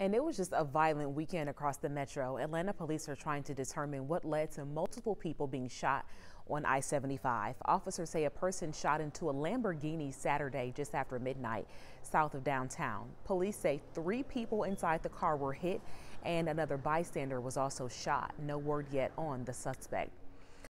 And it was just a violent weekend across the metro. Atlanta police are trying to determine what led to multiple people being shot on I-75. Officers say a person shot into a Lamborghini Saturday just after midnight south of downtown. Police say three people inside the car were hit and another bystander was also shot. No word yet on the suspect.